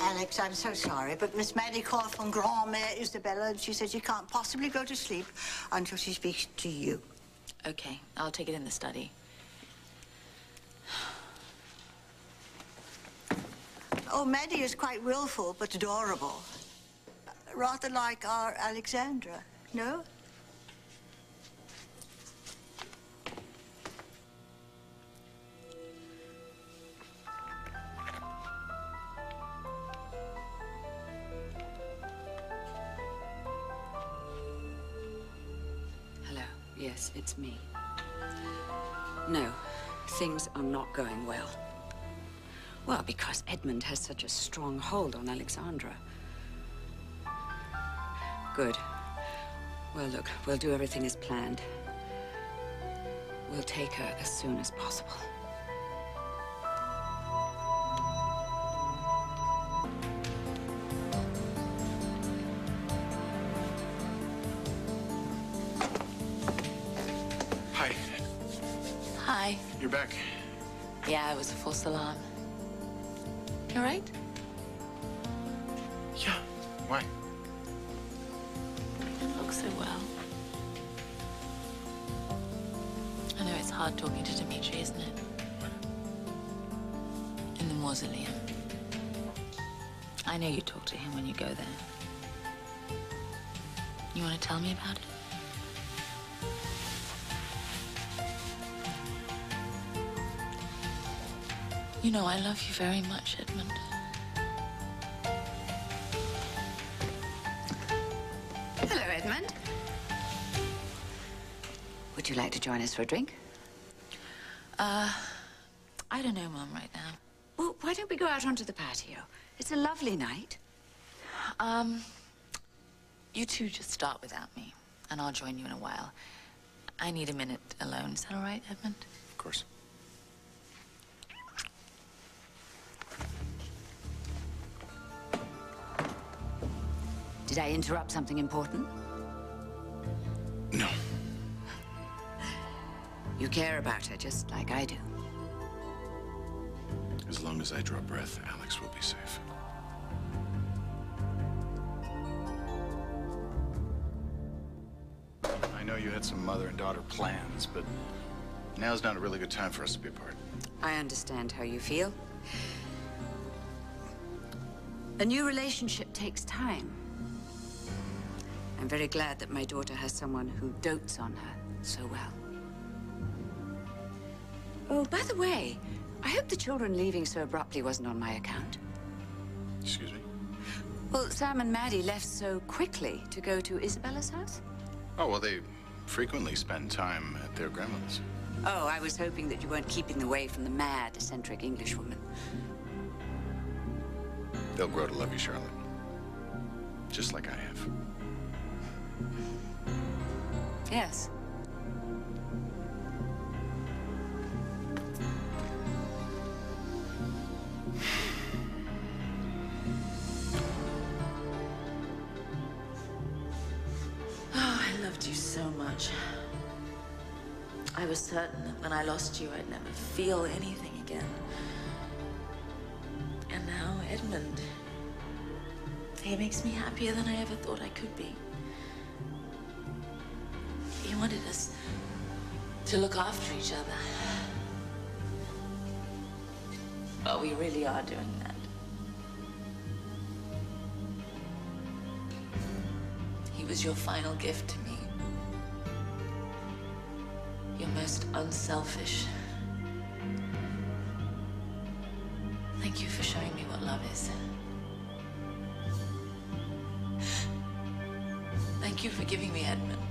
Alex, I'm so sorry, but Miss Maddie called from Grand-Mère Isabella, and she said she can't possibly go to sleep until she speaks to you. Okay, I'll take it in the study. Oh, Maddie is quite willful, but adorable. Rather like our Alexandra, no? Yes, it's me. No, things are not going well. Well, because Edmund has such a strong hold on Alexandra. Good. Well, look, we'll do everything as planned. We'll take her as soon as possible. You're back. Yeah, it was a false alarm. You all right? Yeah. Why? You don't look so well. I know it's hard talking to Dimitri, isn't it? In the mausoleum. I know you talk to him when you go there. You want to tell me about it? You know I love you very much, Edmund. Hello, Edmund. Would you like to join us for a drink? Uh, I don't know, Mum, right now. Well, why don't we go out onto the patio? It's a lovely night. Um, you two just start without me, and I'll join you in a while. I need a minute alone. Is that all right, Edmund? Of course. Did I interrupt something important? No. You care about her just like I do. As long as I draw breath, Alex will be safe. I know you had some mother and daughter plans, but now's not a really good time for us to be apart. I understand how you feel. A new relationship takes time. I'm very glad that my daughter has someone who dotes on her so well. Oh, by the way, I hope the children leaving so abruptly wasn't on my account. Excuse me? Well, Sam and Maddie left so quickly to go to Isabella's house. Oh, well, they frequently spend time at their grandmother's. Oh, I was hoping that you weren't keeping away from the mad, eccentric Englishwoman. They'll grow to love you, Charlotte. Just like I have. Yes. Oh, I loved you so much. I was certain that when I lost you, I'd never feel anything again. And now, Edmund. He makes me happier than I ever thought I could be. He wanted us to look after each other. But we really are doing that. He was your final gift to me. Your most unselfish. Thank you for showing me what love is. Thank you for giving me Edmund.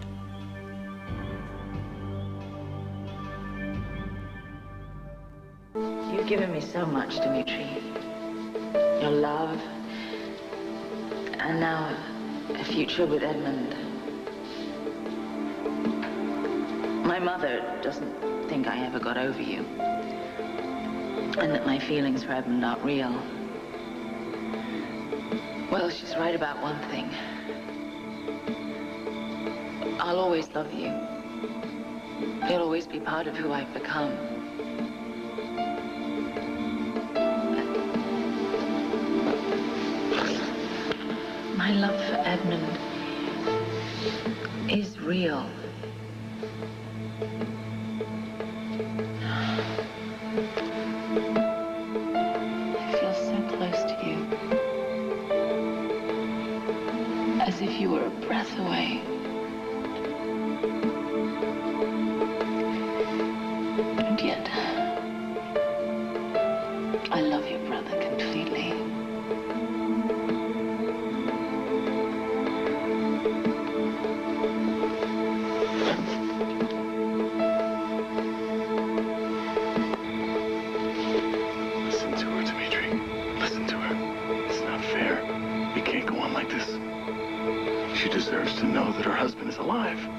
You've given me so much, Dimitri. Your love, and now a future with Edmund. My mother doesn't think I ever got over you, and that my feelings for Edmund aren't real. Well, she's right about one thing. I'll always love you. You'll always be part of who I've become. Love for Edmund is real. I feel so close to you. As if you were a breath away. Alive.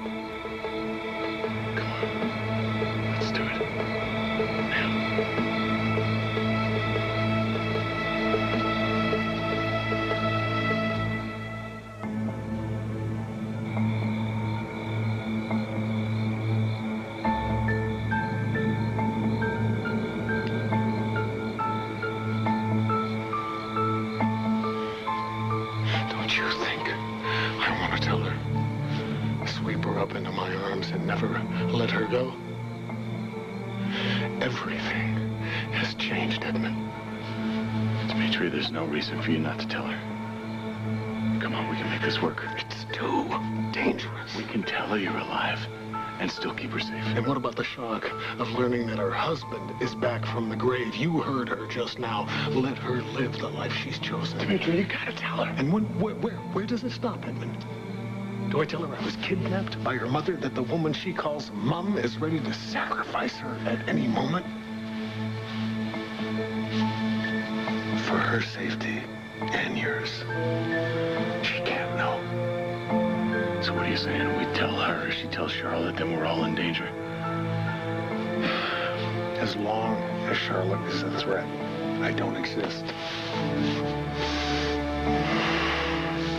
Let her go? Everything has changed, Edmund. Dimitri, there's no reason for you not to tell her. Come on, we can make this work. It's too dangerous. We can tell her you're alive and still keep her safe. And what about the shock of learning that her husband is back from the grave? You heard her just now. Let her live the life she's chosen. Dimitri, you gotta tell her. And when, where, where, where does it stop, Edmund? Do I tell her I was kidnapped by her mother, that the woman she calls Mum is ready to sacrifice her at any moment? For her safety and yours. She can't know. So what are you saying? We tell her, she tells Charlotte, then we're all in danger. As long as Charlotte is a threat, I don't exist.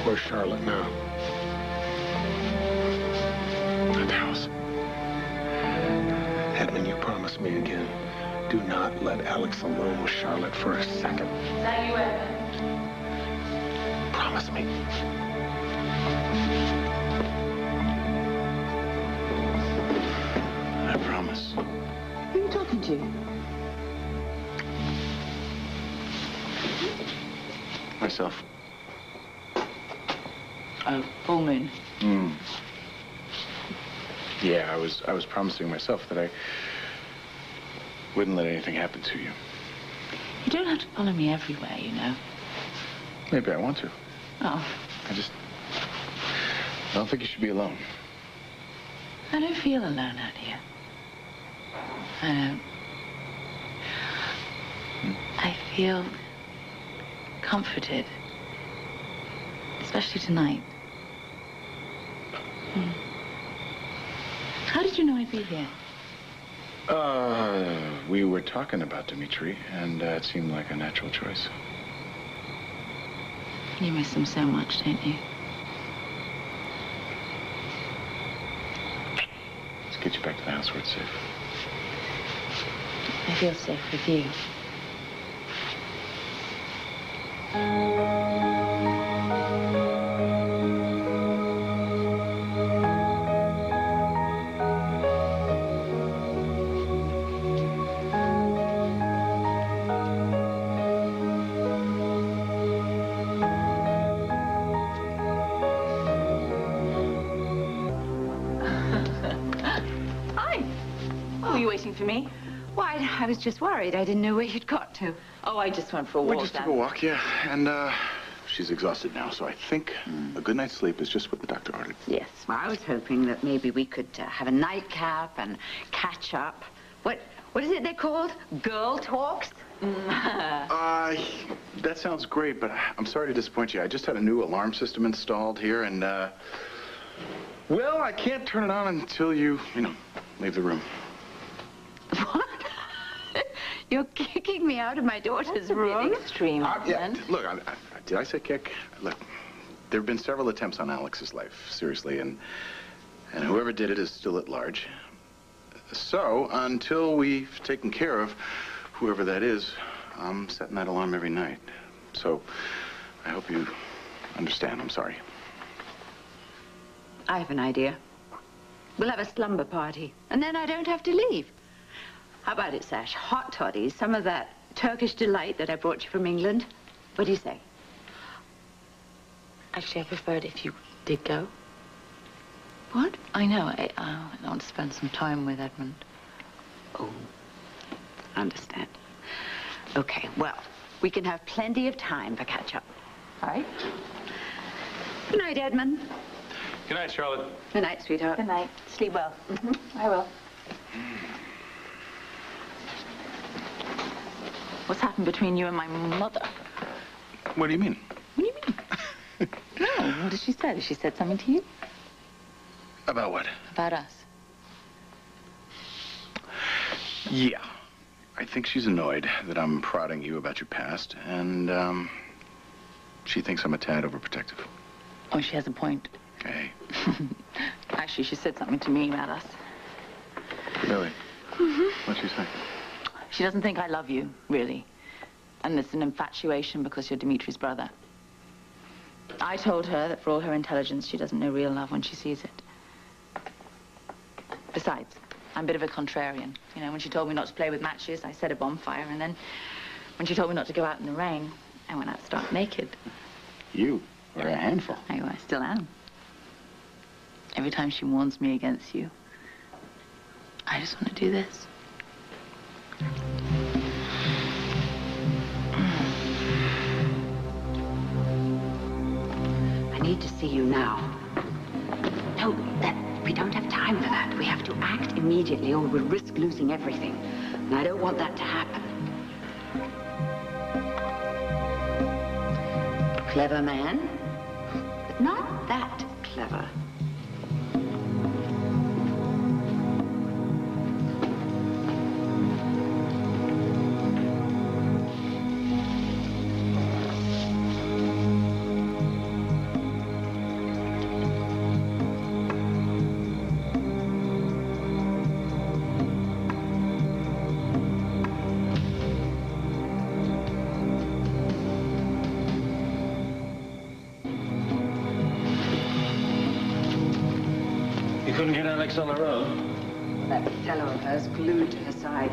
Where's Charlotte now? House. Edmund, you promised me again. Do not let Alex alone with Charlotte for a second. Is that you, Edmund? Promise me. I promise. Who are you talking to? Myself. Oh, full moon. Hmm. I was I was promising myself that I wouldn't let anything happen to you. You don't have to follow me everywhere, you know. Maybe I want to. Oh, I just I don't think you should be alone. I don't feel alone out here. I don't. I feel comforted. Especially tonight. Hmm. Did you know I'd be here? Uh, we were talking about Dimitri, and uh, it seemed like a natural choice. You miss him so much, don't you? Let's get you back to the house where it's safe. I feel safe with you. I was just worried. I didn't know where you'd got to. Oh, I just went for a walk. We walk. just took a walk, yeah, and uh, she's exhausted now, so I think a good night's sleep is just what the doctor ordered. Yes. Well, I was hoping that maybe we could uh, have a nightcap and catch up. What What is it they're called? Girl talks? Uh, that sounds great, but I'm sorry to disappoint you. I just had a new alarm system installed here, and, uh, well, I can't turn it on until you, you know, leave the room. What? You're kicking me out of my daughter's room? Extreme. Uh, yeah, Edmund. t- look, I, I, did I say kick? Look, there have been several attempts on Alex's life, seriously, and and whoever did it is still at large. So until we've taken care of whoever that is, I'm setting that alarm every night. So I hope you understand. I'm sorry. I have an idea. We'll have a slumber party, and then I don't have to leave. How about it, Sash? Hot toddies, some of that Turkish delight that I brought you from England. What do you say? Actually, I prefer it if you did go. What? I know. I, uh, I want to spend some time with Edmund. Oh, I understand. Okay, well, we can have plenty of time for catch-up. All right? Good night, Edmund. Good night, Charlotte. Good night, sweetheart. Good night. Sleep well. Mm-hmm. I will. What's happened between you and my mother? What do you mean? What do you mean? no, what did she say? Did she said something to you? About what? About us. Yeah. I think she's annoyed that I'm prodding you about your past, and, um, she thinks I'm a tad overprotective. Oh, she has a point. Okay. Actually, she said something to me about us. Really? Mm-hmm. What'd she say? She doesn't think I love you, really. And it's an infatuation because you're Dimitri's brother. I told her that for all her intelligence, she doesn't know real love when she sees it. Besides, I'm a bit of a contrarian. You know, when she told me not to play with matches, I set a bonfire, and then when she told me not to go out in the rain, I went out stark naked. You are a handful. I, I still am. Every time she warns me against you, I just want to do this. I need to see you now. No, that, we don't have time for that. We have to act immediately or we'll risk losing everything. And I don't want that to happen. Clever man, couldn't get Alex on the road? That fellow of hers glued to her side.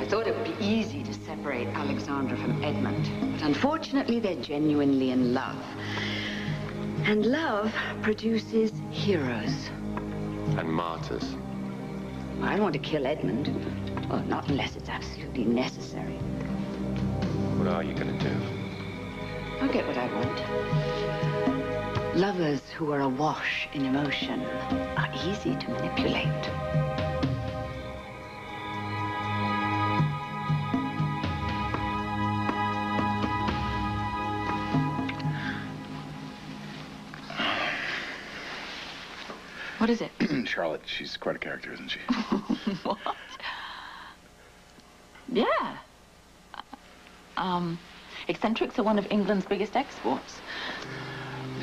I thought it would be easy to separate Alexandra from Edmund. But unfortunately, they're genuinely in love. And love produces heroes. And martyrs. I don't want to kill Edmund. Well, not unless it's absolutely necessary. What are you going to do? I'll get what I want. Lovers who are awash in emotion are easy to manipulate. What is it? Charlotte, she's quite a character, isn't she? what? Yeah. Um, eccentrics are one of England's biggest exports.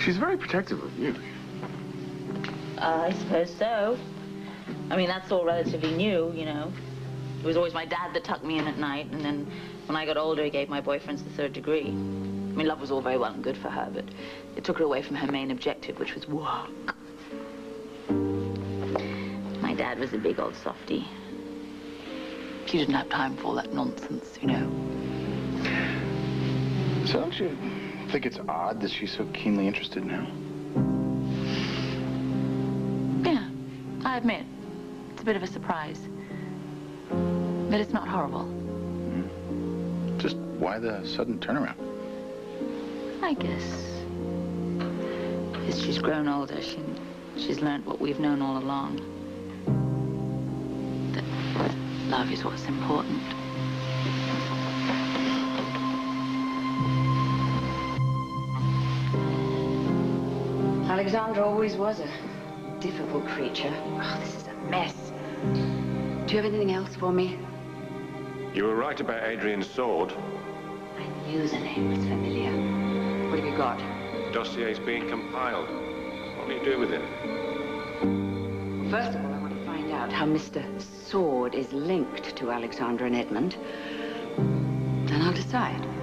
She's very protective of you. Uh, I suppose so. I mean, that's all relatively new, you know. It was always my dad that tucked me in at night, and then when I got older, he gave my boyfriends the third degree. I mean, love was all very well and good for her, but it took her away from her main objective, which was work. My dad was a big old softy. She didn't have time for all that nonsense, you know. So don't you think it's odd that she's so keenly interested now? Yeah, I admit, it's a bit of a surprise. But it's not horrible. Hmm. Just why the sudden turnaround? I guess. As she's grown older, she, she's learned what we've known all along. That love is what's important. Alexandra always was a difficult creature. Oh, this is a mess. Do you have anything else for me? You were right about Adrian's sword. I knew the name was familiar. What have you got? Dossier's being compiled. What will you do with it? First of all, I want to find out how Mr. Sword is linked to Alexandra and Edmund. Then I'll decide.